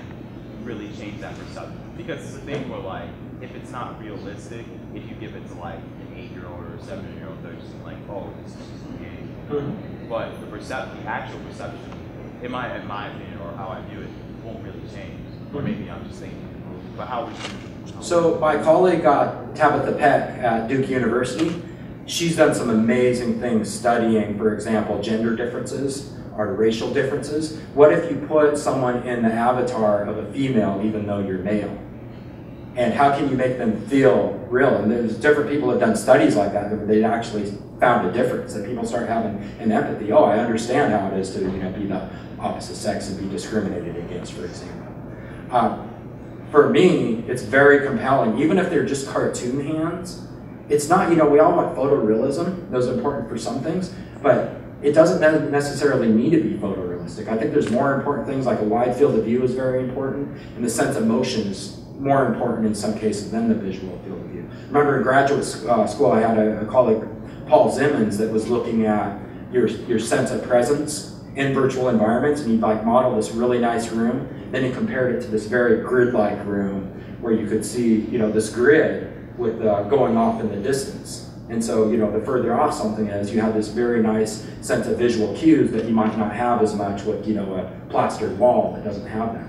really change that perception? Because it's a thing where like if it's not realistic, if you give it to like an eight-year-old or a seven-year-old, they're just like, oh, this is just a game. Mhm. But the perception, the actual perception, in my in my opinion, or how I view it, won't really change. Or maybe I'm just thinking. But how would you? So my colleague uh, Tabitha Peck at Duke University, she's done some amazing things studying, for example, gender differences or racial differences. What if you put someone in the avatar of a female even though you're male? And how can you make them feel real? And there's different people have done studies like that where they actually found a difference that people start having an empathy. Oh, I understand how it is to you know be the opposite sex and be discriminated against, for example. Um, for me, it's very compelling. Even if they're just cartoon hands, it's not, you know, we all want photorealism. Those are important for some things, but it doesn't necessarily need to be photorealistic. I think there's more important things like a wide field of view is very important, and the sense of motion is more important in some cases than the visual field of view. Remember in graduate uh, school, I had a, colleague, Paul Zimmons, that was looking at your, your sense of presence in virtual environments, and he like modeled this really nice room. Then he compared it to this very grid-like room where you could see, you know, this grid with uh, going off in the distance. And so, you know, the further off something is, you have this very nice sense of visual cues that you might not have as much with, you know, a plastered wall that doesn't have that.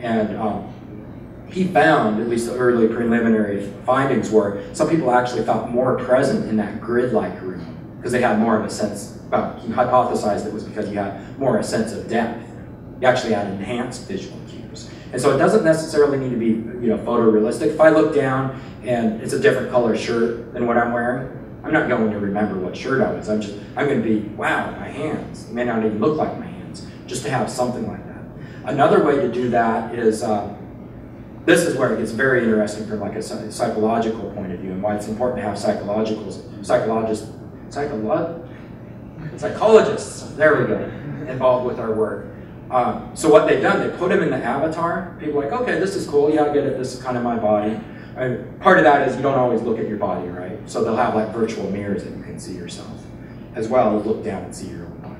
And um, he found, at least the early preliminary findings were, some people actually felt more present in that grid-like room because they had more of a sense, well, he hypothesized it was because you had more a sense of depth. You actually had enhanced visual. And so it doesn't necessarily need to be, you know, photorealistic. If I look down and it's a different color shirt than what I'm wearing, I'm not going to remember what shirt I was. I'm just, I'm going to be, wow, my hands. It may not even look like my hands, just to have something like that. Another way to do that is, uh, this is where it gets very interesting from like a psychological point of view and why it's important to have psychological, psychologists, psycholo- psychologists, there we go, involved with our work. Um, so what they've done, they put them in the avatar. People are like, okay, this is cool. Yeah, I get it. This is kind of my body. And part of that is you don't always look at your body, right? So they'll have like virtual mirrors that you can see yourself, as well look down and see your own body.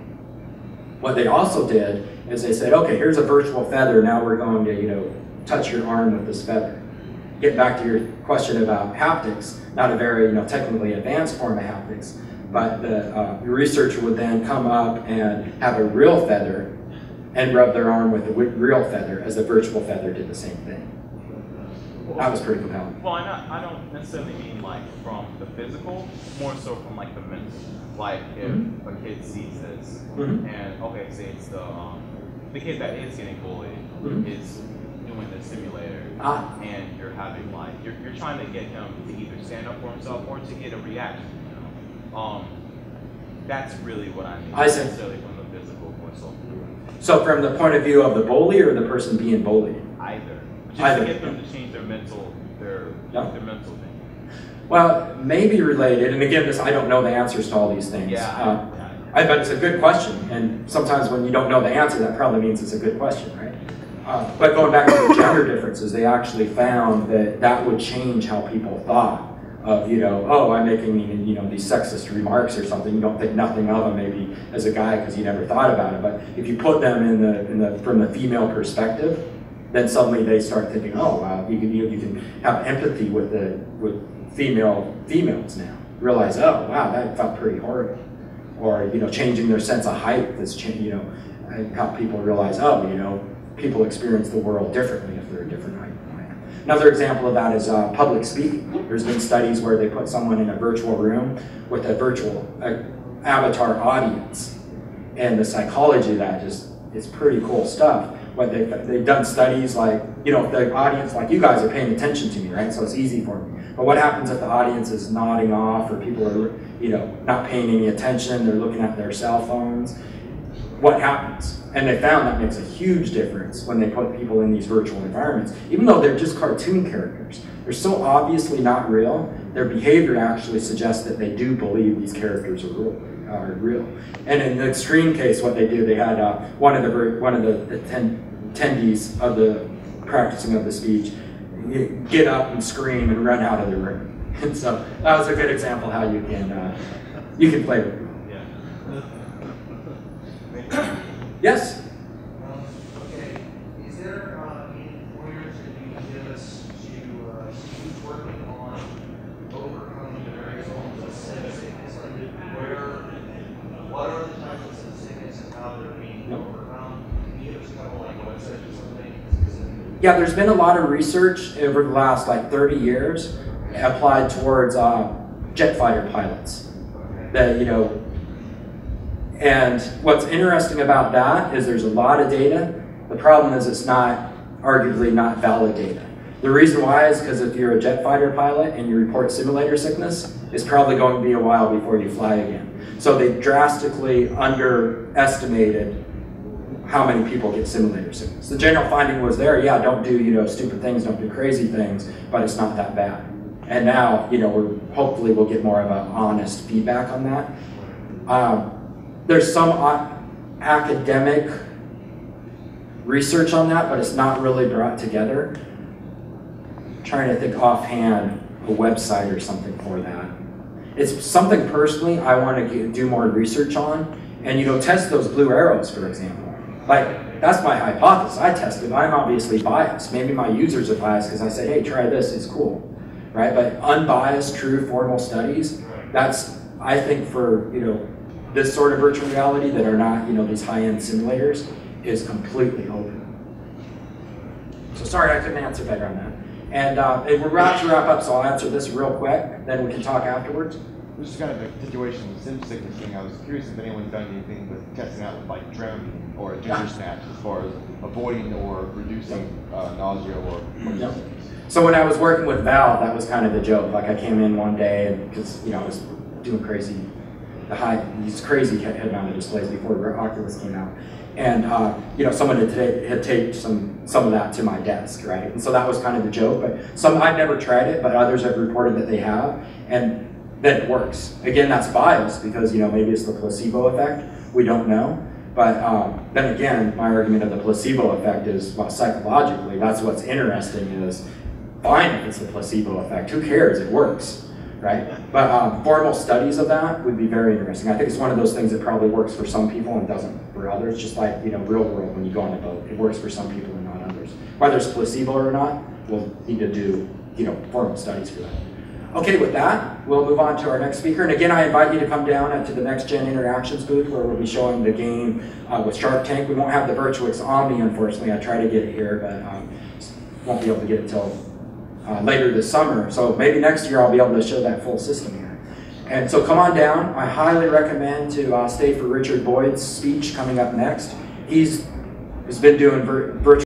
What they also did is they said, okay, here's a virtual feather. Now we're going to, you know, touch your arm with this feather. Get back to your question about haptics, not a very, you know, technically advanced form of haptics, but the uh, researcher would then come up and have a real feather and rub their arm with wi- real feather as the virtual feather did the same thing. That was pretty compelling. Well, I not, I don't necessarily mean like from the physical, more so from like the mental. Like if Mhm. a kid sees this, Mhm. and okay, say it's the um, the kid that is getting bullied Mhm. is doing the simulator, Ah. and you're having like you're, you're trying to get him to either stand up for himself or to get a reaction. You know? Um, that's really what I mean. I see. Necessarily from the physical, more so So from the point of view of the bully or the person being bullied? either. Just Either. to get them to change their mental, their Yeah. their mental thing. Well, maybe related, and again, this I don't know the answers to all these things. Yeah. Uh. I bet it's a good question, and sometimes when you don't know the answer, that probably means it's a good question, right? Uh, but going back to the gender differences, they actually found that that would change how people thought of, you know, oh, I'm making, you know, these sexist remarks or something. You don't think nothing of them maybe as a guy because you never thought about it. But if you put them in the, in the from the female perspective, then suddenly they start thinking, oh, wow, you can you, you can have empathy with the with female females now. Realize, oh, wow, that felt pretty horrible or you know changing their sense of height that's you know how people realize oh you know people experience the world differently if they're a different height. Another example of that is uh, public speaking. There's been studies where they put someone in a virtual room with a virtual avatar audience, and the psychology of that just is pretty cool stuff. What they've, they've done studies like, you know, the audience, like you guys are paying attention to me, right? So it's easy for me. But what happens if the audience is nodding off or people are, you know, not paying any attention, they're looking at their cell phones? What happens? And they found that makes a huge difference when they put people in these virtual environments. Even though they're just cartoon characters, they're so obviously not real, their behavior actually suggests that they do believe these characters are real. are real. And in the extreme case, what they do, they had uh, one of the one of the atten- attendees of the practicing of the speech get up and scream and run out of the room. And so that was a good example how you can uh, you can play with it. Yeah. Yes. Um, Okay, is there, uh, any pointers that you can give us to, uh, see who's working on overcoming the various forms of sickness? Like, where, what are the types of sickness and how they're being overcome? Can you give us a couple like websites or something? Yeah, there's been a lot of research over the last like 30 years applied towards uh, jet fighter pilots. That you know, and what's interesting about that is there's a lot of data. The problem is it's not arguably not valid data. The reason why is because if you're a jet fighter pilot and you report simulator sickness, it's probably going to be a while before you fly again. So they drastically underestimated how many people get simulator sickness. The general finding was there, yeah, don't do, you know, stupid things, don't do crazy things, but it's not that bad. And now, you know, we're hopefully we'll get more of an honest feedback on that. Um, there's some academic research on that, but it's not really brought together. trying to think offhand a website or something for that. It's something personally I want to do more research on, and you know, test those blue arrows, for example. Like that's my hypothesis. I tested. I'm obviously biased. Maybe my users are biased because I said, "Hey, try this. It's cool." right? But unbiased, true, formal studies, that's, I think for, you know, this sort of virtual reality that are not, you know, these high-end simulators is completely open. So sorry I couldn't answer better on that. And, uh, and we're about to wrap up, so I'll answer this real quick, then we can talk afterwards. This is kind of a situation with sim sickness thing. I was curious if anyone's done anything with testing out with like Dramamine or ginger Yeah. snaps as far as avoiding or reducing uh, nausea or Yep. So when I was working with Valve, that was kind of the joke. Like I came in one day because you know I was doing crazy, the high these crazy head- head-mounted displays before Oculus came out, and uh, you know someone had, had taped some some of that to my desk, right? And so that was kind of the joke. But some I've never tried it, but others have reported that they have, and then it works. Again, that's biased because you know maybe it's the placebo effect. We don't know. But um, then again, my argument of the placebo effect is well, psychologically, that's what's interesting is fine if it's the placebo effect. Who cares? It works, right? But um, formal studies of that would be very interesting. I think it's one of those things that probably works for some people and doesn't for others. Just like you know, real world when you go on a boat, it works for some people and not others. Whether it's placebo or not, we'll need to do you know formal studies for that. Okay, with that, we'll move on to our next speaker. And again, I invite you to come down to the Next Gen Interactions booth where we'll be showing the game uh, with Shark Tank. We won't have the Virtuix Omni, unfortunately. I tried to get it here, but um, won't be able to get it till uh, later this summer. So maybe next year I'll be able to show that full system here. And so come on down. I highly recommend to uh, stay for Richard Boyd's speech coming up next. He's has been doing vir- virtual